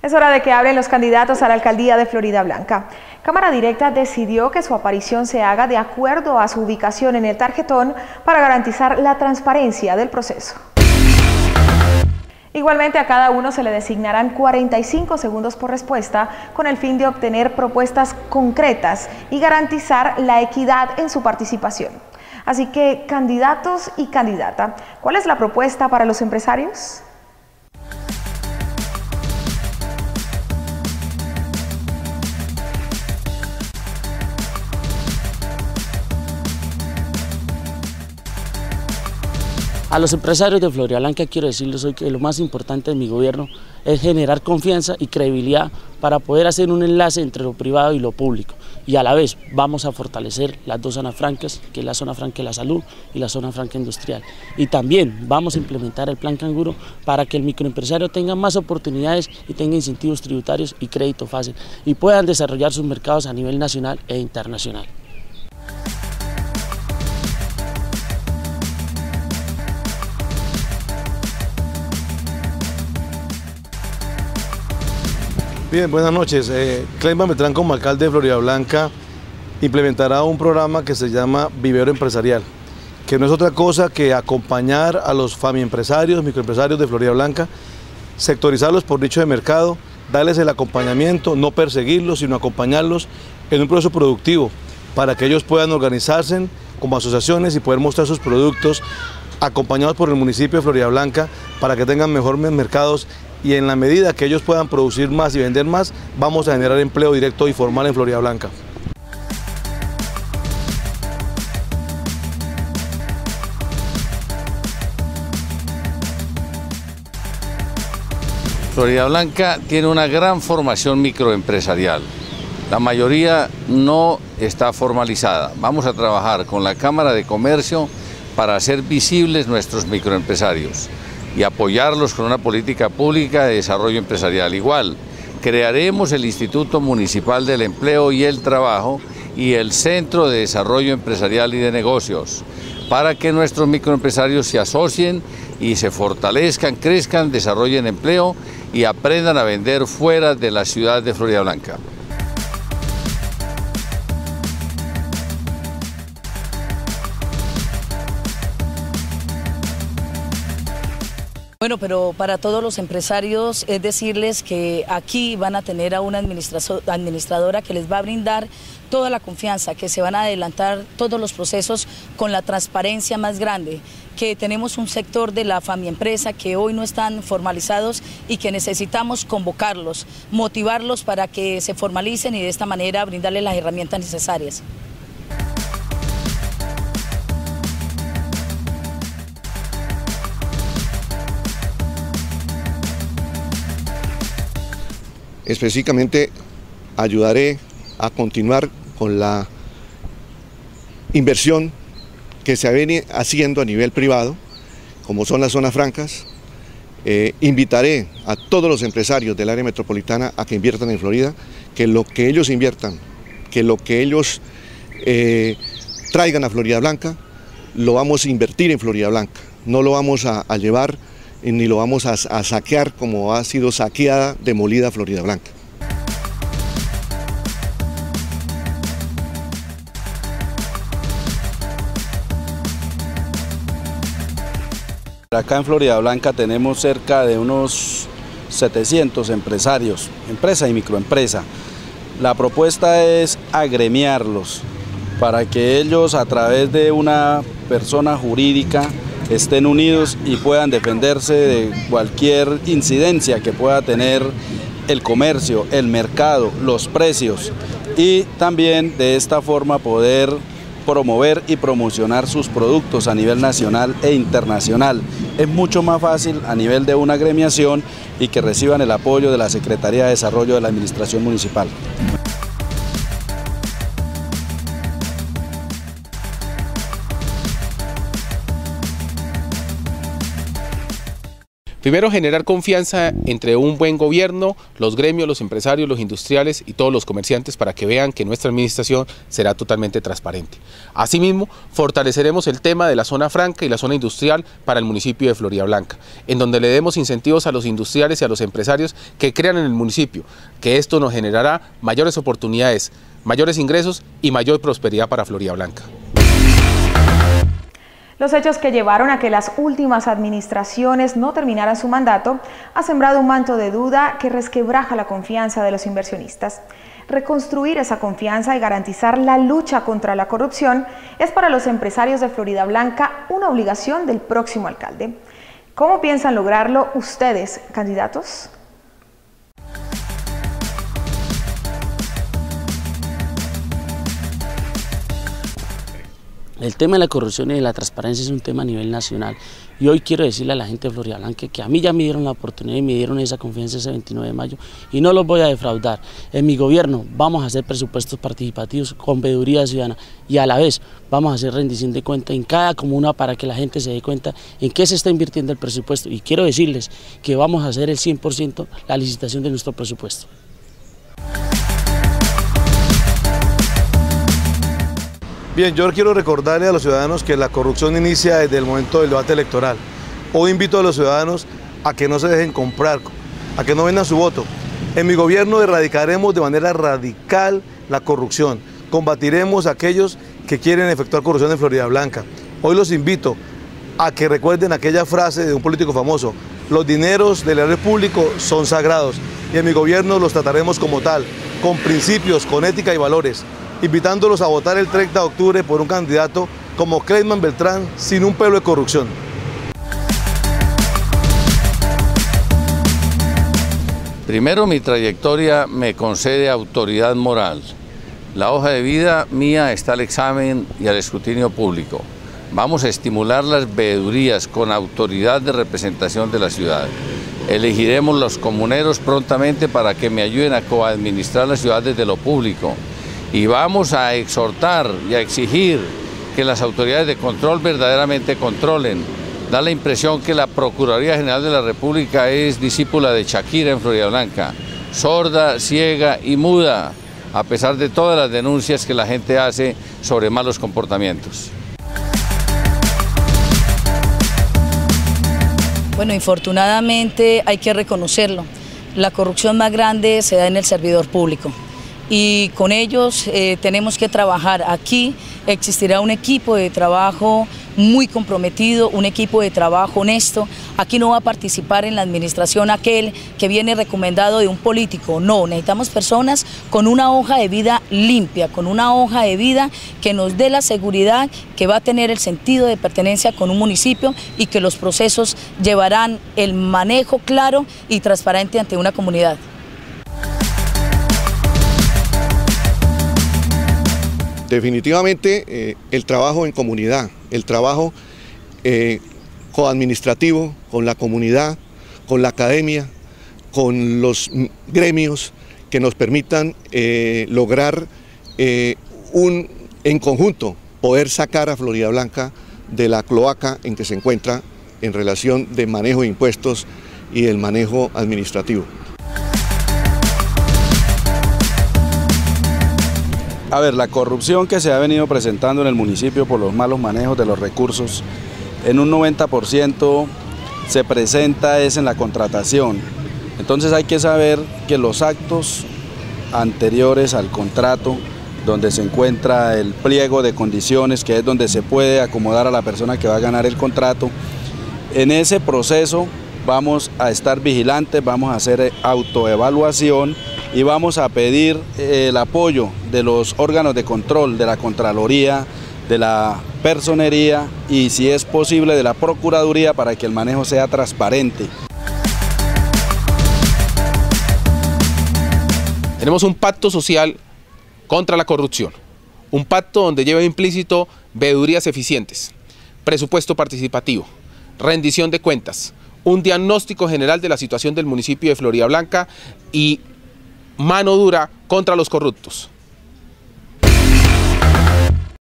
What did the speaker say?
Es hora de que hablen los candidatos a la alcaldía de Florida Blanca. Cámara Directa decidió que su aparición se haga de acuerdo a su ubicación en el tarjetón para garantizar la transparencia del proceso. Igualmente a cada uno se le designarán 45 segundos por respuesta con el fin de obtener propuestas concretas y garantizar la equidad en su participación. Así que, candidatos y candidata, ¿cuál es la propuesta para los empresarios? A los empresarios de Florida Blanca quiero decirles hoy que lo más importante de mi gobierno es generar confianza y credibilidad para poder hacer un enlace entre lo privado y lo público. Y a la vez vamos a fortalecer las dos zonas francas, que es la zona franca de la salud y la zona franca industrial. Y también vamos a implementar el plan canguro para que el microempresario tenga más oportunidades y tenga incentivos tributarios y crédito fácil y puedan desarrollar sus mercados a nivel nacional e internacional. Bien, buenas noches. Eh, Clemba Metrán como alcalde de Florida Blanca implementará un programa que se llama Vivero Empresarial, que no es otra cosa que acompañar a los fami-empresarios, microempresarios de Florida Blanca, sectorizarlos por dicho de mercado, darles el acompañamiento, no perseguirlos, sino acompañarlos en un proceso productivo para que ellos puedan organizarse como asociaciones y poder mostrar sus productos acompañados por el municipio de Florida Blanca para que tengan mejores mercados y en la medida que ellos puedan producir más y vender más, vamos a generar empleo directo y formal en Florida Blanca. Florida Blanca tiene una gran formación microempresarial. La mayoría no está formalizada. Vamos a trabajar con la Cámara de Comercio para hacer visibles nuestros microempresarios y apoyarlos con una política pública de desarrollo empresarial. Igual, crearemos el Instituto Municipal del Empleo y el Trabajo y el Centro de Desarrollo Empresarial y de Negocios para que nuestros microempresarios se asocien y se fortalezcan, crezcan, desarrollen empleo y aprendan a vender fuera de la ciudad de Florida Blanca. Bueno, pero para todos los empresarios es decirles que aquí van a tener a una administradora que les va a brindar toda la confianza, que se van a adelantar todos los procesos con la transparencia más grande, que tenemos un sector de la familia empresa que hoy no están formalizados y que necesitamos convocarlos, motivarlos para que se formalicen y de esta manera brindarles las herramientas necesarias. Específicamente ayudaré a continuar con la inversión que se viene haciendo a nivel privado, como son las zonas francas. Eh, invitaré a todos los empresarios del área metropolitana a que inviertan en Florida, que lo que ellos inviertan, que lo que ellos eh, traigan a Florida Blanca, lo vamos a invertir en Florida Blanca, no lo vamos a llevar ni lo vamos a, saquear como ha sido saqueada, demolida Florida Blanca. Acá en Florida Blanca tenemos cerca de unos 700 empresarios, empresa y microempresa. La propuesta es agremiarlos para que ellos a través de una persona jurídica estén unidos y puedan defenderse de cualquier incidencia que pueda tener el comercio, el mercado, los precios y también de esta forma poder promover y promocionar sus productos a nivel nacional e internacional. Es mucho más fácil a nivel de una agremiación y que reciban el apoyo de la Secretaría de Desarrollo de la Administración Municipal. Primero, generar confianza entre un buen gobierno, los gremios, los empresarios, los industriales y todos los comerciantes para que vean que nuestra administración será totalmente transparente. Asimismo, fortaleceremos el tema de la zona franca y la zona industrial para el municipio de Florida Blanca, en donde le demos incentivos a los industriales y a los empresarios que crean en el municipio, que esto nos generará mayores oportunidades, mayores ingresos y mayor prosperidad para Florida Blanca. Los hechos que llevaron a que las últimas administraciones no terminaran su mandato ha sembrado un manto de duda que resquebraja la confianza de los inversionistas. Reconstruir esa confianza y garantizar la lucha contra la corrupción es para los empresarios de Florida Blanca una obligación del próximo alcalde. ¿Cómo piensan lograrlo ustedes, candidatos? El tema de la corrupción y de la transparencia es un tema a nivel nacional y hoy quiero decirle a la gente de Florida Blanca que a mí ya me dieron la oportunidad y me dieron esa confianza ese 29 de mayo y no los voy a defraudar. En mi gobierno vamos a hacer presupuestos participativos con veeduría ciudadana y a la vez vamos a hacer rendición de cuenta en cada comuna para que la gente se dé cuenta en qué se está invirtiendo el presupuesto y quiero decirles que vamos a hacer el 100% la licitación de nuestro presupuesto. Bien, yo quiero recordarle a los ciudadanos que la corrupción inicia desde el momento del debate electoral. Hoy invito a los ciudadanos a que no se dejen comprar, a que no vendan su voto. En mi gobierno erradicaremos de manera radical la corrupción. Combatiremos a aquellos que quieren efectuar corrupción en Florida Blanca. Hoy los invito a que recuerden aquella frase de un político famoso, los dineros del erario público son sagrados y en mi gobierno los trataremos como tal, con principios, con ética y valores invitándolos a votar el 30 de octubre por un candidato como Clayman Beltrán sin un pelo de corrupción. Primero, mi trayectoria me concede autoridad moral. La hoja de vida mía está al examen y al escrutinio público. Vamos a estimular las veedurías con autoridad de representación de la ciudad. Elegiremos los comuneros prontamente para que me ayuden a coadministrar la ciudad desde lo público y vamos a exhortar y a exigir que las autoridades de control verdaderamente controlen. Da la impresión que la Procuraduría General de la República es discípula de Shakira en Florida Blanca, sorda, ciega y muda, a pesar de todas las denuncias que la gente hace sobre malos comportamientos. Bueno, infortunadamente hay que reconocerlo. La corrupción más grande se da en el servidor público y con ellos eh, tenemos que trabajar. Aquí existirá un equipo de trabajo muy comprometido, un equipo de trabajo honesto. Aquí no va a participar en la administración aquel que viene recomendado de un político. No, necesitamos personas con una hoja de vida limpia, con una hoja de vida que nos dé la seguridad que va a tener el sentido de pertenencia con un municipio y que los procesos llevarán el manejo claro y transparente ante una comunidad. Definitivamente eh, el trabajo en comunidad, el trabajo eh, coadministrativo con la comunidad, con la academia, con los gremios que nos permitan eh, lograr un, en conjunto poder sacar a Florida Blanca de la cloaca en que se encuentra en relación de manejo de impuestos y el manejo administrativo. A ver, la corrupción que se ha venido presentando en el municipio por los malos manejos de los recursos, en un 90% se presenta es en la contratación. Entonces hay que saber que los actos anteriores al contrato, donde se encuentra el pliego de condiciones, que es donde se puede acomodar a la persona que va a ganar el contrato, en ese proceso vamos a estar vigilantes, vamos a hacer autoevaluación y vamos a pedir eh, el apoyo de los órganos de control, de la Contraloría, de la Personería y si es posible de la Procuraduría para que el manejo sea transparente. Tenemos un pacto social contra la corrupción, un pacto donde lleva implícito veedurías eficientes, presupuesto participativo, rendición de cuentas, un diagnóstico general de la situación del municipio de Florida Blanca y mano dura contra los corruptos.